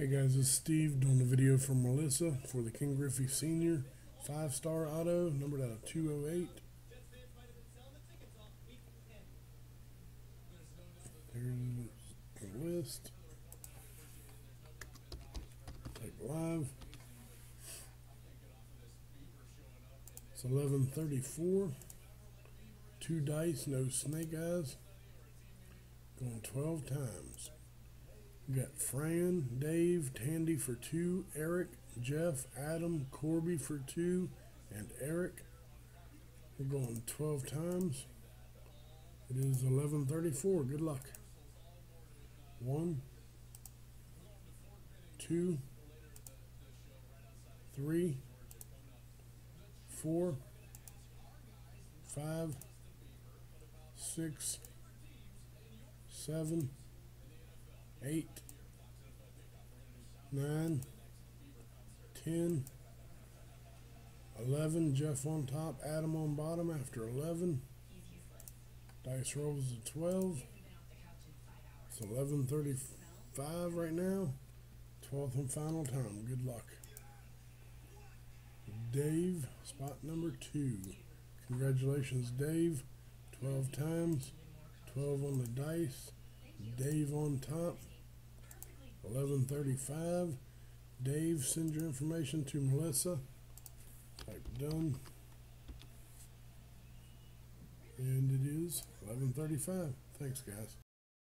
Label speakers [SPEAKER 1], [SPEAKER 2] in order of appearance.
[SPEAKER 1] Hey guys, is Steve doing the video for Melissa for the Ken Griffey Senior five star auto, numbered out of 208. Here's the list. Take live. It's 1134. Two dice, no snake eyes. Going 12 times. We got Fran, Dave, Tandy for two, Eric, Jeff, Adam, Corby for two, and Eric. We're going 12 times. It is 1134. Good luck. One, two, three, four, five, six, seven, eight, nine, ten, eleven. Jeff on top, Adam on bottom after eleven. Dice rolls to twelve. It's eleven thirty-five right now. Twelfth and final time. Good luck. Dave, spot number two. Congratulations, Dave. Twelve times. Twelve on the dice. Dave on top. 1135. Dave, send your information to Melissa. Type done. And it is 1135. Thanks, guys.